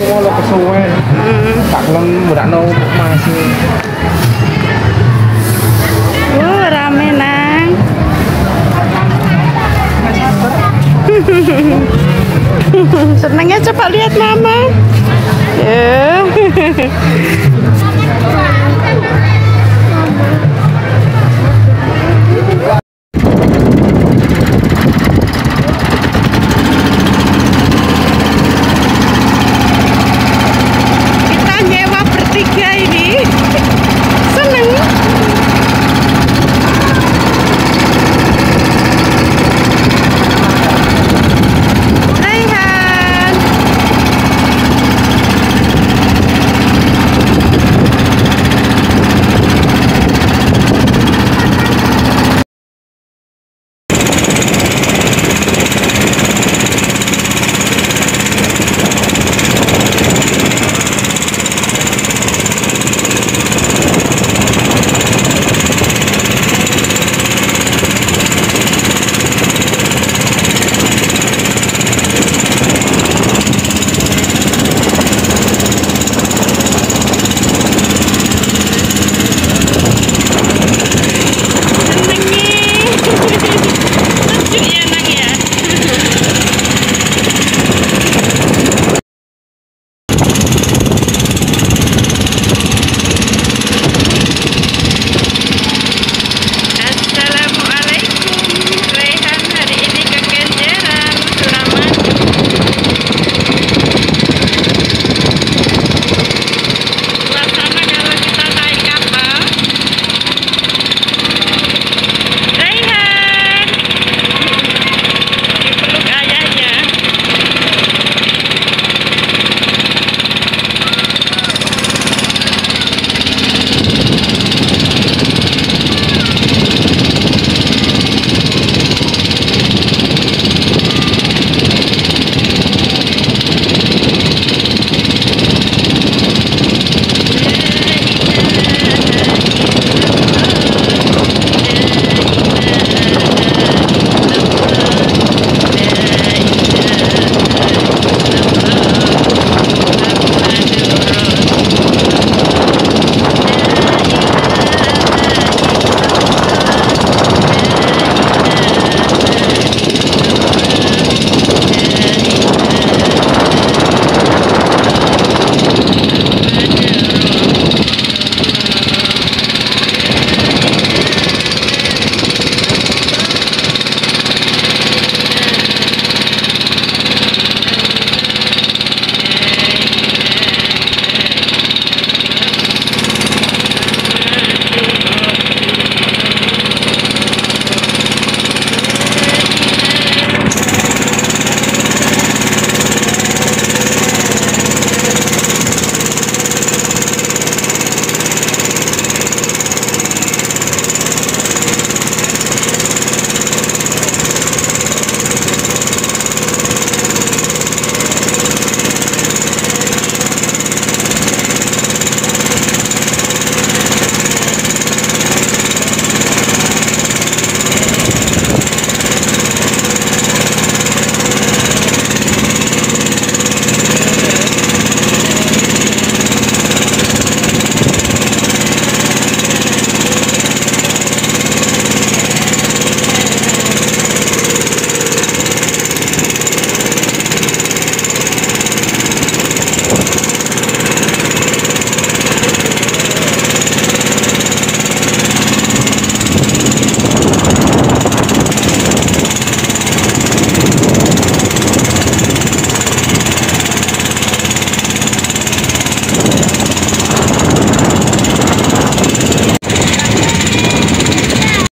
Mau kesuwen. Tak kelem murakno masih. Uh, rame nang. Senangnya coba lihat mama. Ya.